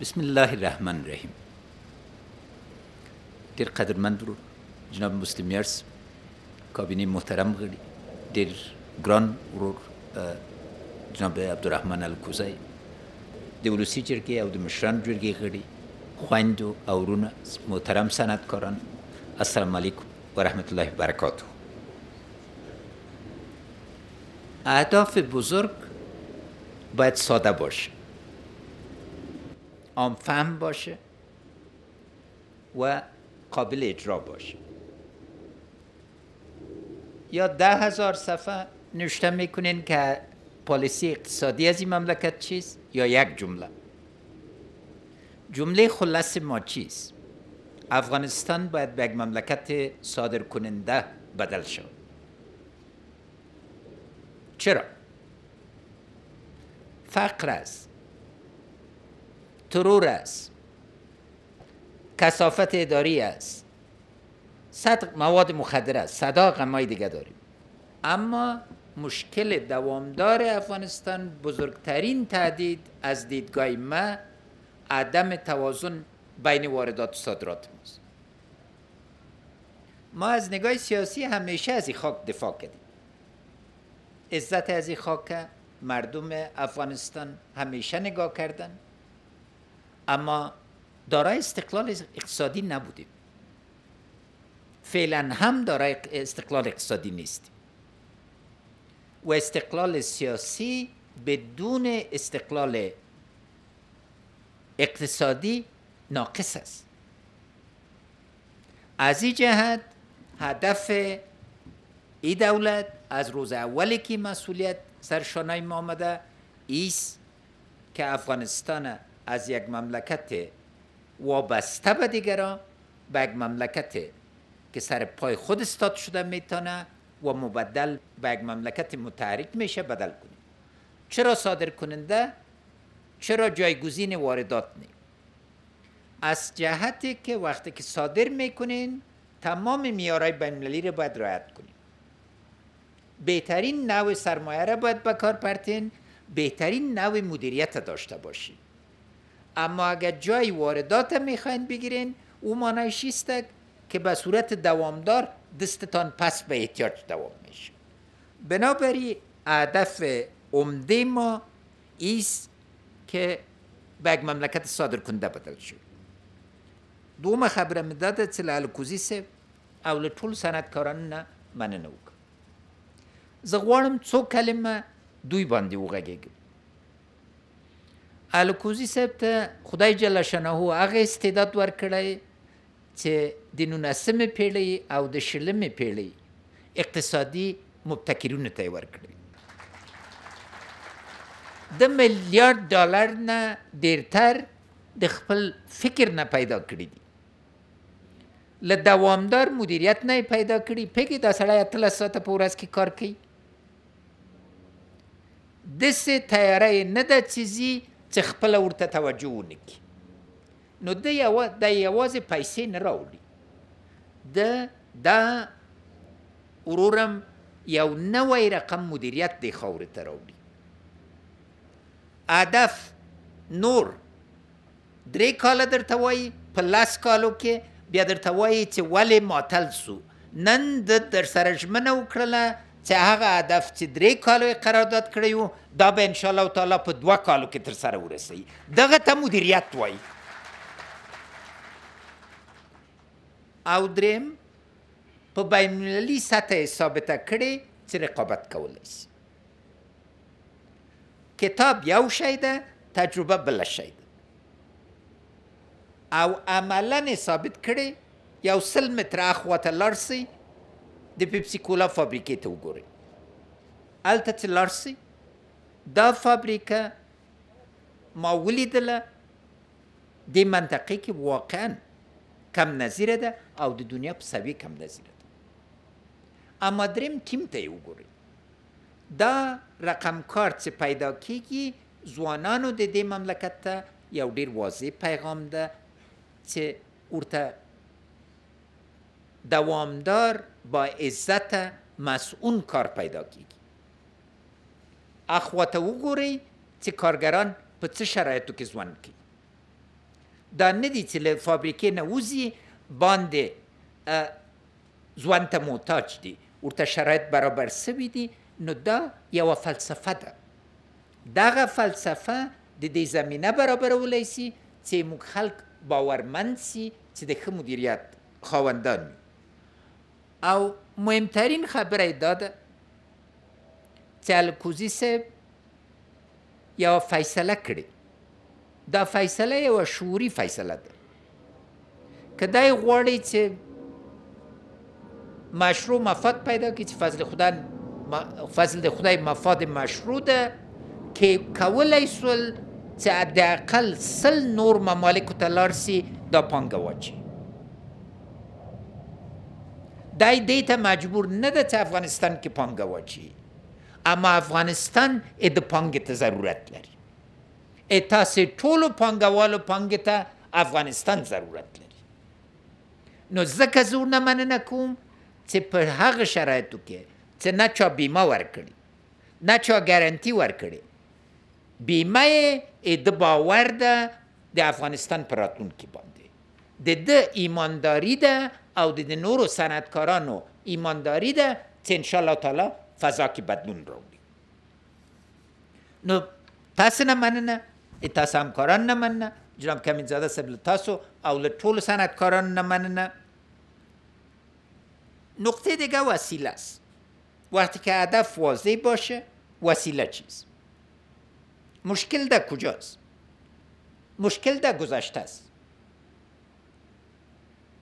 بسم الله الرحمن الرحیم ډیر قدرمند ورور جناب مسلم یارس کابینه محترم غړي ډیر ګران ورور جناب عبدالرحمن الکوزی د ولسی جرګې او د مشران جرګې غړي خویندو او ورونه محترم صنعتکاران السلام علیکم رحمت الله وبرکاته اهداف بزرگ باید ساده باشه عام فهم باشه و قابل اجرا باشه. یا ده هزار صفحه نوشته می‌کنین که پالیسی اقتصادی از این مملکت چیست یا یک جمله؟ جمله خلاص ما چیست؟ افغانستان باید به یک مملکت صادر کننده بدل شود. چرا؟ فقر است. ترور است. کسافت اداری است. صد مواد مخدر است. صدا غمای دیگه داریم. اما مشکل دوامدار افغانستان بزرگترین تهدید از دیدگاه ما عدم توازن بین واردات و صادرات ماست. ما از نگاه سیاسی همیشه از این خاک دفاع کردیم. عزت از این خاک مردم افغانستان همیشه نگاه کردن. اما دارای استقلال اقتصادی نبودیم. فعلا هم دارای استقلال اقتصادی نیستیم. و استقلال سیاسی بدون استقلال اقتصادی ناقص است. از این جهت هدف ای دولت از روز اولی که مسئولیت سرشانای ما آمده ایست که افغانستان از یک مملکت وابسته به دیگران به یک مملکت که سر پای خود استاد شده می‌تونه و مبدل به یک مملکت متحرک میشه بدل کنیم چرا صادر کننده؟ چرا جایگزین واردات نیم؟ از جهتی که وقتی که صادر می‌کنین تمام میارای بین رو باید رعایت کنیم بهترین نوع سرمایه را باید به کار پرتین بهترین نوع مدیریت داشته باشید اما اگر جای واردات می‌خواین بگیرین او مانایش است که به صورت دوامدار دستتان پس به احتیاج دوام میشه. بنابراین هدف عمده ما ایست که به مملکت صادر کننده بدل شد دوم خبره مداده چې له الکوزي صاحب او له ټولو صنعتکارانو نه مننه وکړم زه غواړم څو کلمه دوی باندې وغږېږم الکوزي صاحب ته خدای جل شانه هغه استعداد ورکړی چې د نولسمې پیړۍ او د شلمې پیړۍ اقتصادي مبتکرونو ته ورکړی. د میلیارډ ډالر نه ډیرتر د خپل فکر نه پیدا کړی دي. له دوامدار مدیریت نه پیدا کړي. پکې دا سړی اتلس ساعته په ورځ کې کار کوي. داسې تیاری نه چې ځي چې خپله ورته توجه ونه کړي نو د یو د یوازې پیسې نه راوړي. د دا ورورم یو نوی رقم مدیریت د خاورې ته راوړي. هدف نور درې کاله درته وایي په لس کالو کې بیا درته وایي چې ولې معطل سو. نن د در سره ژمنه وکړله چې هغه هدف چې درې کالو قرارداد کړی وو دا به انشاءالله تعالی په دوه کالو کې تر سره ورسوي. دغه ته مدیریت وایي. او دریم په بین المللي سطح ثابته کړي چې رقابت کولی کتاب یو شی ده تجربه بل شی ده. او عملا ثابت کړي یو سل متره اخواته لاړ د پیپسی کولا فابریکې ته وګورئ هلته چې لاړ سئ دا فابریکه ما ولیدله دې منطقې کې واقعا کم نظیره ده او د دنیا په سویه کم نظیره ده اما دریم ټیم ته یې وګورئ دا رقم کار چې پیدا کیږي ځوانانو د دې مملکت ته یو ډیر واضح پیغام ده چې ورته دوامدار با عزت مسئول کار پیدا کیږي اخواته وګورئ چې کارګران په څه شرایطو کې ژوند کوي. دا ندی چې فابریکې نه وزي باندې ځوان ته دي. شرایط برابر سوي دي نو دا یو فلسفه ده. دغه فلسفه د دې زمینه برابرولای سي چې موږ خلک باورمند سي چې د ښه مدیریت خاوندان او مهمترین خبره دا ده چې الکوزي صاحب فیصله کړې دا فیصله یو شعوري فیصله ده. که دای غواړي چې مشروع مفاد پیدا کړي چې فضل خدای فضل خدای مفاد مشروع ده کې کولای سول چې حداقل سل نور ممالکو ته لاړ سي دا پانګه واچي. دای دې ته مجبور نه ده چې افغانستان کې پانګه واچي اما افغانستان د پانګې ته ضرورت لري ا تاسو ټولو پانګوالو پانګې ته افغانستان ضرورت لري نو ځکه زه نه مننه کوم چې په هغه شرایطو کې چې نه چا بیمه ورکړي نه چا ګارانټي ورکړي بیمه د باور ده د افغانستان پر راتلونکي باندې. د د ایمانداری ده او د نورو صنعتکارانو ایمانداری ده چې ان شاء الله تعالی فضا کې بدلون راوړي نو تاسو نه مننه تاسو همکاران نه مننه جناب کمین زاده صاحب تاسو او له ټولو صنعتکاران نه مننه نقطه دیگه وسیله است. وقتی که هدف واضح باشه وسیله چیست مشکل در کجاست؟ مشکل در گذشته است.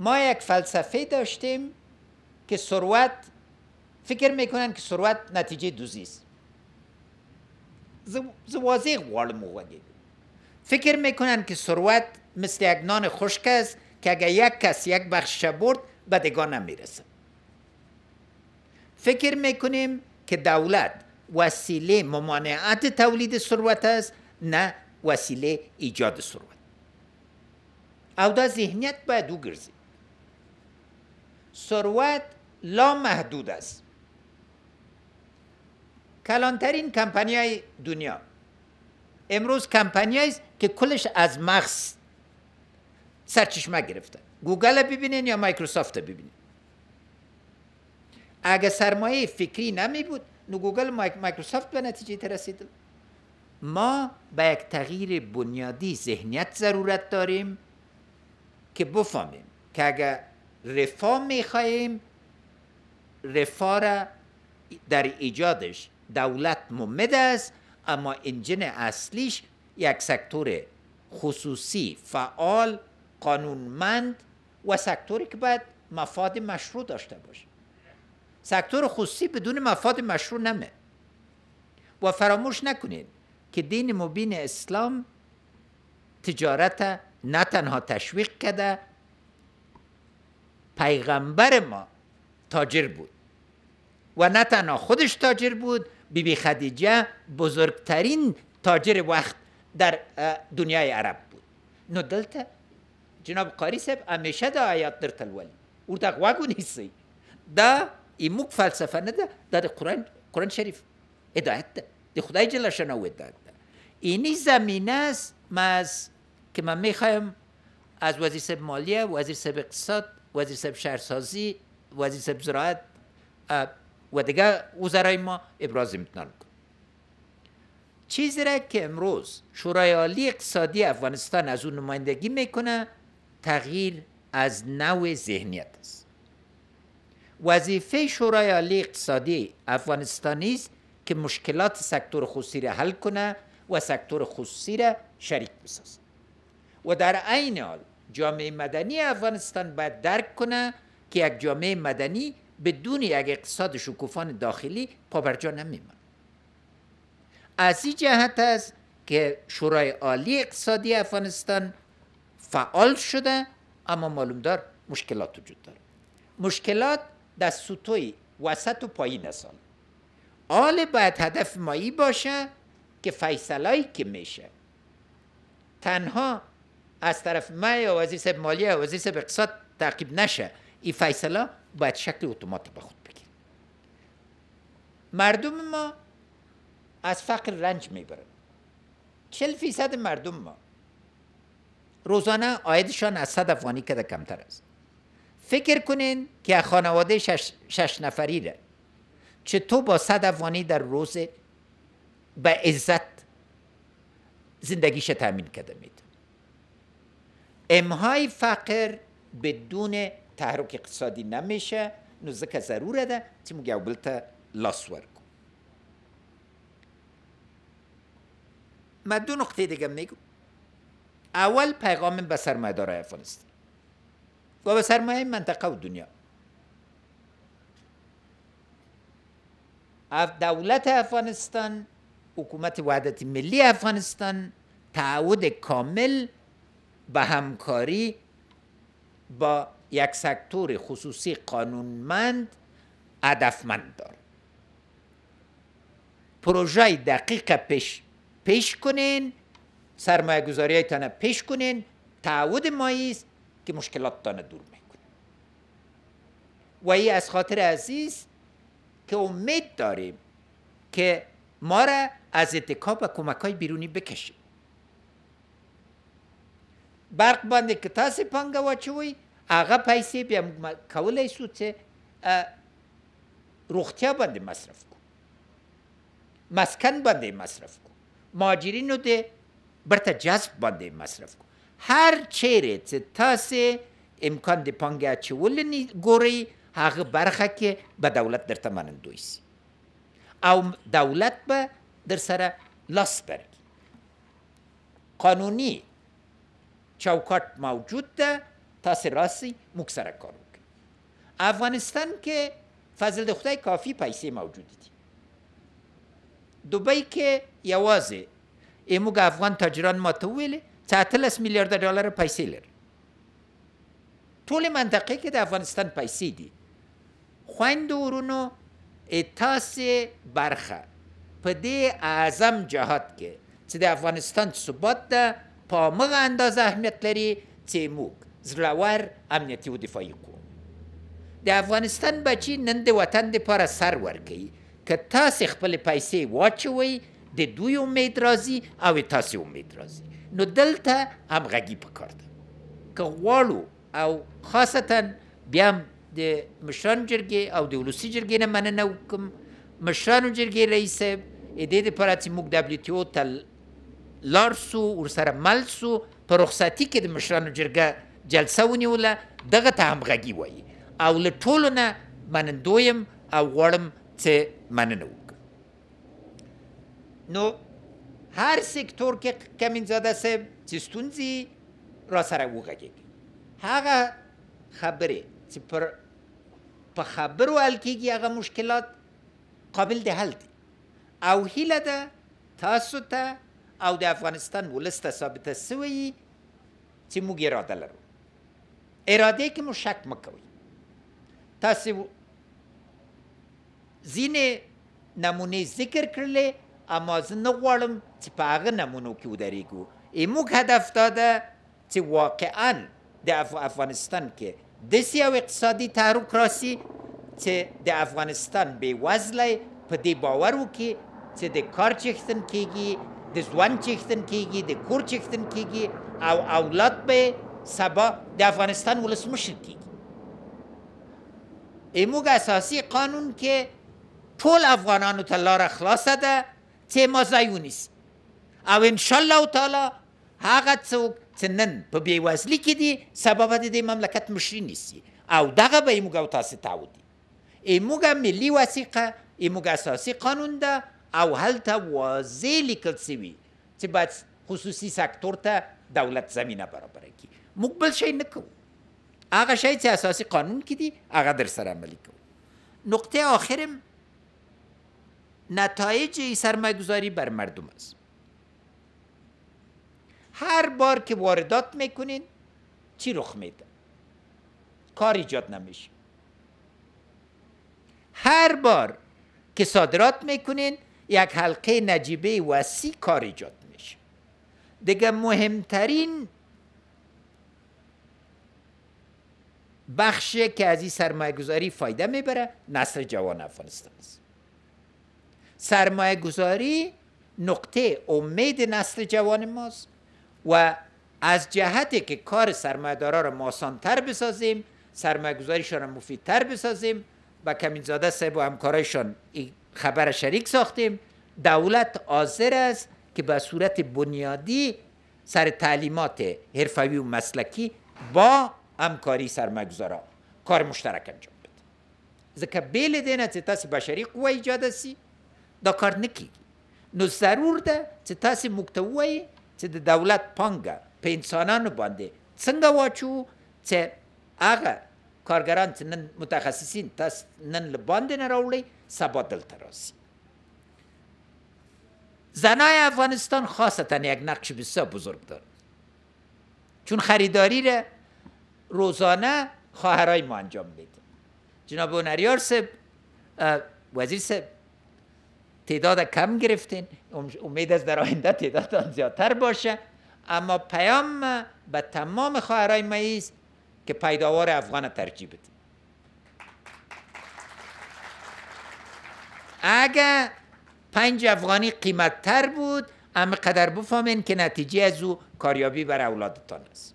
ما یک فلسفه داشتیم که ثروت فکر می‌کنن که ثروت نتیجه دوزی است. ز واضح ووږي فکر می‌کنن که ثروت مثل یک نان خشک است که اگر یک کس یک بخش برد به دگان نمی‌رسه فکر می‌کنیم که دولت وسیله ممانعت تولید ثروت است نه وسیله ایجاد ثروت. او دا ذهنیت باید وګرځي ثروت لا محدود است. کلانترین کمپانی های دنیا. امروز کمپانی است که کلش از مغز سرچشمه گرفته. گوگل ببینین یا مایکروسافت ببینین. اگه سرمایه فکری نمی بود نه گوگل مایکروسافت به نتیجه رسید ما به یک تغییر بنیادی ذهنیت ضرورت داریم که بفهمیم که اگر رفاه می‌خواهیم. رفاه را در ایجادش دولت ممد است اما انجن اصلیش یک سکتور خصوصی فعال قانونمند و سکتوری که باید مفاد مشروع داشته باشه. سکتور خصوصی بدون مفاد مشروع نمه. و فراموش نکنید که دین مبین اسلام تجارت نه تنها تشویق کرده پیغمبر ما تاجر بود. و نه تنها خودش تاجر بود بیبی بی خدیجه بزرگترین تاجر وقت در دنیای عرب بود. نو دلته جناب قاری صاحب همیشه دا آیات در تلولی. او دا غواگو نیستی. دا ایموک فلسفه نه ده دا, قرآن قرآن شریف هدایت ده. د خدای جل شانه هدایت ده. اینی زمینه است از که من می‌خوایم از وزیر صاحب مالیه وزیر صاحب اقتصاد وزیر صاحب شهرسازی وزیر صاحب زراعت و دیگه وزرای ما ابراز امتنان کن. چیزی را که امروز شورای عالی اقتصادی افغانستان از اون نمایندگی می‌کنه تغییر از نوع ذهنیت است. وظیفه شورای عالی اقتصادی افغانستانی است که مشکلات سکتور خصوصی را حل کنه و سکتور خصوصی را شریک بسازه. و در عین حال جامعه مدنی افغانستان باید درک کنه که یک جامعه مدنی بدون یک اقتصاد شکوفان داخلی پابرجا نمیمونه از این جهت است که شورای عالی اقتصادی افغانستان فعال شده اما معلوم دار مشکلات وجود داره مشکلات در سطوی وسط و پایین هستن آل باید هدف مایی باشه که فیصلایی که میشه تنها از طرف ما یا وزیر صاحب مالیه یا وزیر صاحب اقتصاد تعقیب نشه این فیصله باید شکل اتومات به خود بگیر مردم ما از فقر رنج می‌برن. چل فیصد مردم ما روزانه آیدشان از صد افغانی که کمتر است. فکر کنین که خانواده شش, شش نفری ره چه تو با صد افغانی در روز به عزت زندگیش تامین کرده میده امهای فقر بدون تحرک اقتصادی نمیشه. نو ځکه ضروره ده چې موږ یو بل لاس ورکو. ما دو نقطه دیگه میگم اول پیغام به سرمایه‌دار افغانستان. و به سرمایه منطقه و دنیا. دولت افغانستان حکومت وحدت ملی افغانستان تعهد کامل به همکاری با یک سکتور خصوصی قانونمند هدفمند دار پروژه دقیق پیش پیش کنین سرمایه گذاری پیش کنین تعهد مایی است که مشکلات دور می‌کنه. و ای از خاطر عزیز که امید داریم که ما را از اتکا و کمک های بیرونی بکشیم برق باندې که تاسو پانګه واچوي هغه پیسې بیا کولای شو چې روغتیا باندې مصرف کو مسکن باندې مصرف کو ماجرینو دې برته جذب باندې مصرف کو هر چیرې چې تاسو امکان د پانګه اچول ګوري هغه برخه کې به دولت درته منندوی سي. او دولت به در سره لاس برگی قانونی چوکات موجود ده تاسو راستی موږ سره کار وکړي افغانستان کې فضل خدای کافی پیسې موجود دي. دوبۍ کې یوازې موږ افغان تاجران ماته ویلې چې اتلس میلیارد ډالر پیسې لري. ټول منطقه کې د افغانستان پیسې دي. خویندو ورونو تاسې برخه. په دې اعظم جهاد کې چې د افغانستان ثبات ده په مغه اندازه اهمیت لري چې موږ زړور امنیتي و دفاعي کو د افغانستان بچی نن د وطن د لپاره سر ورکوي که تاسو خپل پیسې واچوي د دوی امید راځي او تاسو امید راځي. نو دلته همغږي پکار ده. که غواړو او خاصتا بیا د مشران جرګې او د ولسی جرګې نه مننه وکم مشرانو جرګې رئیس صاحب دې لپاره چې موږ دبليو تل لارسو ورسره مل سو په رخصتي کې د مشرانو جرګه جلسه ونیوله دغه ته همغږي وایي. او له ټولو نه منندویم او غواړم چې مننه نو هر سکتور کې کمینزاده صاحب چې ستونزې را سره وغږېږي. هغه خبرې چې پر په خبرو حل کېږي هغه مشکلات قابل د حل دي. او هیله ده تاسو ته او د افغانستان ولس ته ثابته سوی چې موږ اراده لرو اراده کې مو شک مکوئ تاسو ځینې نمونه ذکر کړلې اما زه نه غواړم چې په هغه نمونو کې ودرېږو موږ هدف دا ده چې واقعا د افغانستان کې داسې یو اقتصادي تحرک راسي چې د افغانستان بې وزله په دې باور وکړي چې د کار چښتن کېږي د ځوان چښتن کېږي د کور چښتن کېږي او اولاد به سبا د افغانستان ولسمشر کیږي ایموږ اساسي قانون کې ټول افغانانو ته لار خلاصه ده چې ما او ان شاء الله تعالی هغه څوک چې نن په بیوزلي کې دي سبب د مملکت مشري نیسي او دغه به او تاسو تعودي ایموږ ملي وثیقه ایموږ اساسي قانون ده او هلته واضح لیکل شوي چې باید خصوصي سکتور ته دولت زمینه برابر کړي. موږ بل شی نه کوو. هغه شی چې اساسي قانون کې دي هغه در عملی کوو. نقطه آخرم نتایج سرمایه گذاری بر مردم است. هر بار که واردات می‌کنین چی رخ میده؟ کار ایجاد نمیشه. هر بار که صادرات می‌کنین یک حلقه نجیبه وسیع کار ایجاد میشه. دیگه مهمترین بخشی که از این سرمایه گذاری فایده می‌بره نسل جوان افغانستان است. سرمایه گذاری نقطه امید نسل جوان ماست و از جهتی که کار سرمایه‌دارا را آسان‌تر بسازیم سرمایه‌گذاریشان را مفیدتر بسازیم و کمینزاده صاحب و همکارایشان خبر شریک ساختیم. دولت حاضر است که به صورت بنیادی سر تعلیمات حرفوی و مسلکی با همکاری سرمایه‌گذارا کار مشترک انجام بده. ځکه بیل دینه چې تاسو بشري قوه ایجاد سي دا کار نو ضرور ده چې تاسو ووایي چې د دولت پانګه په انسانانو باندې څنګه واچو چې هغه کارګران چې نن متخصصین تاسو نن له باندې نه راوړئ سبا دلته راسي زنای افغانستان خاصتا یک نقش بسیار بزرگ دارد چون خریداری را روزانه خواهرای ما انجام میده جناب اونریار سب وزیر سب تعداد کم گرفتین امید از در آینده تعداد زیادتر باشه. اما پیام به تمام خواهرای ما است که پیداوار افغان ترجیح بدیم. اگر پنج افغانی قیمت تر بود اما قدر بفهمین که نتیجه از او کاریابی بر اولادتان است.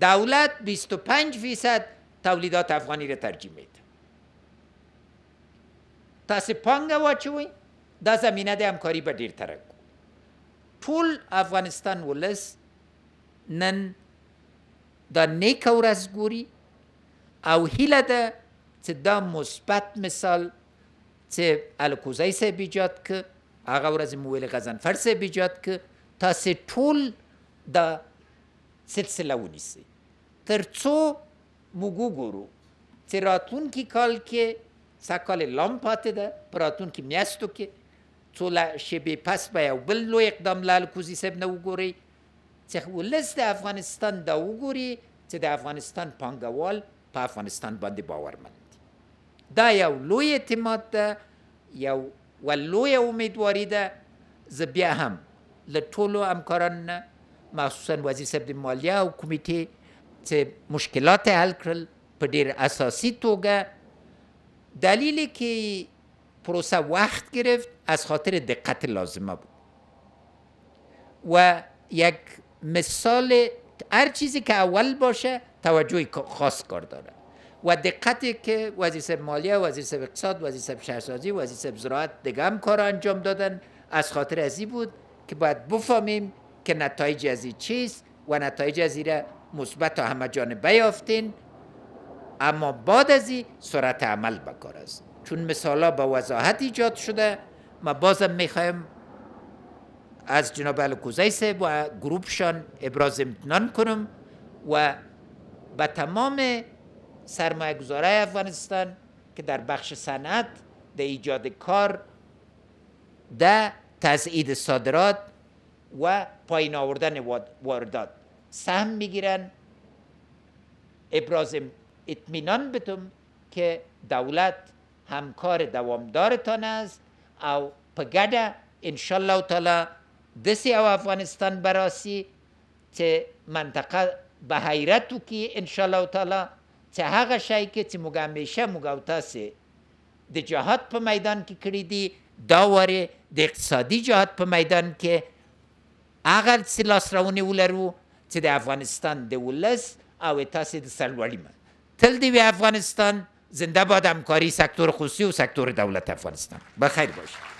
دولت 25 فیصد تولیدات افغانی را ترجیح میده. تاسو پانګه واچوئ دا زمینه د همکاري به ډیر ترک ټول افغانستان ولس نن دا نیک ورځ ګوري او هیله ده چې دا مثبت مثال چې الکوزی صاحب ایجاد که هغه ورځ مو ویل غضنفر صاحب ایجاد که تاسې ټول دا سلسله ونیسئ تر څو موږ وګورو چې راتلونکي کال کې سږ لام پاتې ده په راتلونکي میاشتو کې څو شیبې پس به یو بل لوی اقدام له الکوزي صاحب نه وګورئ. چې ولس د افغانستان دا وګوري چې د افغانستان پانګوال په افغانستان باندې باورمند دا یو لوی اعتماد ده یو ولوی امیدواری ده. زه بیا هم له ټولو همکارانو مخصوصا وزیر صاحب د مالیه او کمیټې چې مشکلات حل کړل په ډیر اساسی توګه. دلیلی که پروسه وقت گرفت از خاطر دقت لازمه بود. و یک مثال هر چیزی که اول باشه توجه خاص کار داره. و دقتی که وزیر مالیه وزیر اقتصاد وزیر شهرسازی وزیر زراعت دیگه هم کار انجام دادن. از خاطر ازی بود که باید بفهمیم که نتایج از چیست و نتایج از را مثبت و همه جانبه یافتین اما بعد از این سرعت عمل بکار است. چون مثالا با وضاحت ایجاد شده ما بازم می‌خوایم از جناب الکوزی صاحب و گروپشان ابراز امتنان کنم و به تمام سرمایه افغانستان که در بخش صنعت در ایجاد کار در تزعید صادرات و پایین آوردن واردات. سهم می‌گیرن. ابراز اطمینان بتم که دولت همکار دوامدارتان است او په ګډه ان شاء الله تعالی دسی او افغانستان براسی چې منطقه به حیرت وکي ان شاء الله تعالی چې هغه شی کې چې موږ همیشه موږ او تاسو د جهاد په میدان کې کړی دي دا وره د اقتصادي جهاد په میدان کې هغه سلاسرونه ولرو چې د افغانستان د ولس او تاسو د سرلوړی تل دی افغانستان زنده باد همکاری سکتور خصوصی و سکتور دولت افغانستان. بخیر باشید